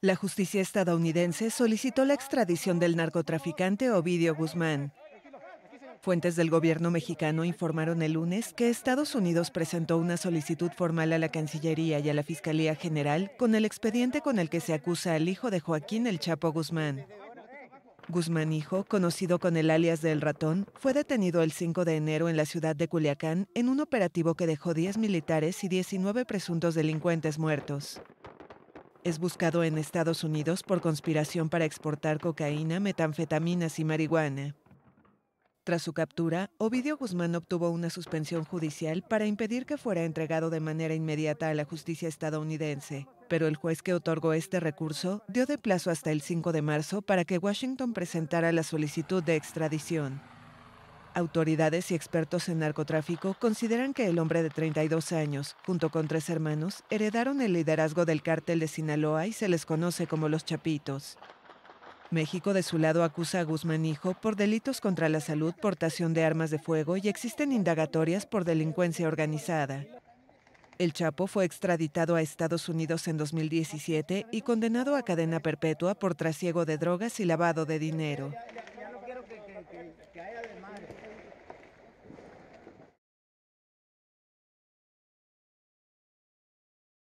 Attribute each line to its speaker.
Speaker 1: La justicia estadounidense solicitó la extradición del narcotraficante Ovidio Guzmán. Fuentes del gobierno mexicano informaron el lunes que Estados Unidos presentó una solicitud formal a la Cancillería y a la Fiscalía General con el expediente con el que se acusa al hijo de Joaquín El Chapo Guzmán. Guzmán Hijo, conocido con el alias del ratón, fue detenido el 5 de enero en la ciudad de Culiacán en un operativo que dejó 10 militares y 19 presuntos delincuentes muertos. Es buscado en Estados Unidos por conspiración para exportar cocaína, metanfetaminas y marihuana. Tras su captura, Ovidio Guzmán obtuvo una suspensión judicial para impedir que fuera entregado de manera inmediata a la justicia estadounidense, pero el juez que otorgó este recurso dio de plazo hasta el 5 de marzo para que Washington presentara la solicitud de extradición. Autoridades y expertos en narcotráfico consideran que el hombre de 32 años, junto con tres hermanos, heredaron el liderazgo del cártel de Sinaloa y se les conoce como los Chapitos. México de su lado acusa a Guzmán Hijo por delitos contra la salud, portación de armas de fuego y existen indagatorias por delincuencia organizada. El Chapo fue extraditado a Estados Unidos en 2017 y condenado a cadena perpetua por trasiego de drogas y lavado de dinero que, que, hay además.